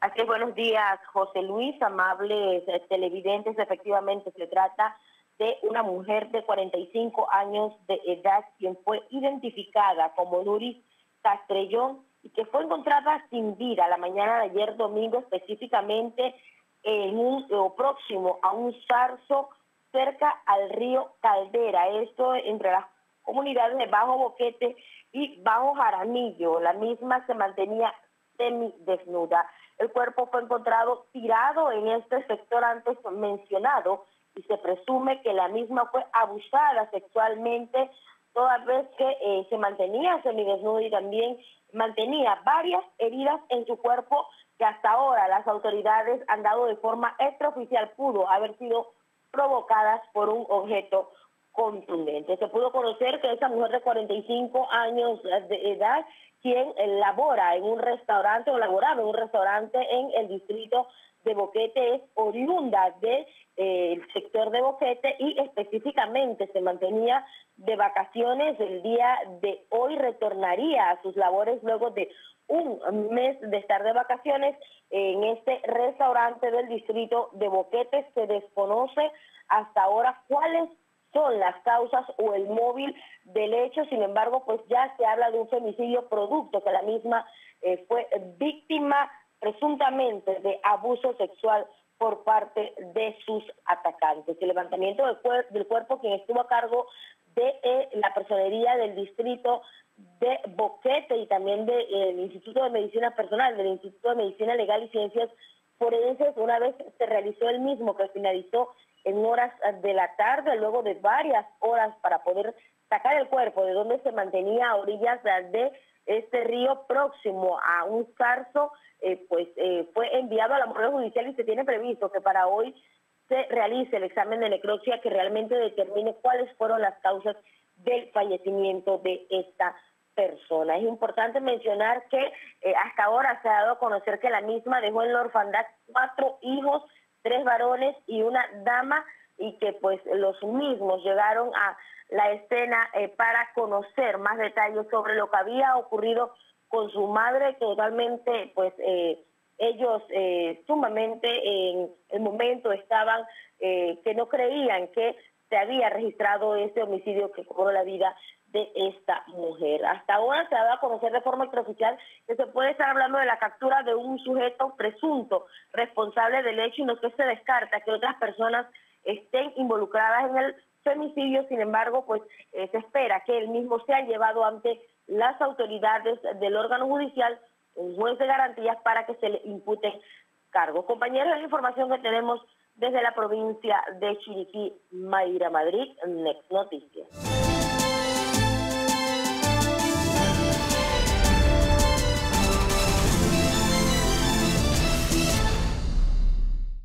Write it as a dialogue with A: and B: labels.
A: Así es, buenos días, José Luis, amables eh, televidentes. Efectivamente, se trata de una mujer de 45 años de edad, quien fue identificada como Nuris Castrellón y que fue encontrada sin vida la mañana de ayer domingo, específicamente en un o próximo a un zarzo cerca al río Caldera. Esto entre las comunidades de Bajo Boquete y Bajo Jaramillo. La misma se mantenía semi-desnuda. El cuerpo fue encontrado tirado en este sector antes mencionado y se presume que la misma fue abusada sexualmente toda vez que eh, se mantenía semidesnuda y también mantenía varias heridas en su cuerpo que hasta ahora las autoridades han dado de forma extraoficial pudo haber sido provocadas por un objeto contundente. Se pudo conocer que esa mujer de 45 años de edad quien labora en un restaurante o laboraba en un restaurante en el distrito de Boquete es oriunda del eh, sector de Boquete y específicamente se mantenía de vacaciones el día de hoy, retornaría a sus labores luego de un mes de estar de vacaciones en este restaurante del distrito de Boquete. Se desconoce hasta ahora cuáles son las causas o el móvil del hecho, sin embargo, pues ya se habla de un femicidio producto, que la misma eh, fue víctima presuntamente de abuso sexual por parte de sus atacantes. El levantamiento del, cuerpo, quien estuvo a cargo de eh, la personería del distrito de Boquete y también del eh, Instituto de Medicina Personal, del Instituto de Medicina Legal y Ciencias Forenses, una vez se realizó el mismo que finalizó en horas de la tarde, luego de varias horas para poder sacar el cuerpo de donde se mantenía a orillas de este río próximo a un zarzo, eh, pues eh, fue enviado a la morgue judicial y se tiene previsto que para hoy se realice el examen de necropsia que realmente determine cuáles fueron las causas del fallecimiento de esta Es importante mencionar que eh, hasta ahora se ha dado a conocer que la misma dejó en la orfandad cuatro hijos tres varones y una dama y que pues los mismos llegaron a la escena eh, para conocer más detalles sobre lo que había ocurrido con su madre, que totalmente pues eh, ellos sumamente en el momento estaban que no creían que se había registrado ese homicidio que cobró la vida de esta mujer. Hasta ahora se ha dado a conocer de forma extraoficial que se puede estar hablando de la captura de un sujeto presunto responsable del hecho y no que se descarta que otras personas estén involucradas en el femicidio, sin embargo, pues eh, se espera que el mismo sea llevado ante las autoridades del órgano judicial, un juez de garantías para que se le imputen cargos. Compañeros, la información que tenemos desde la provincia de Chiriquí, Mayra Madrid, Next Noticias.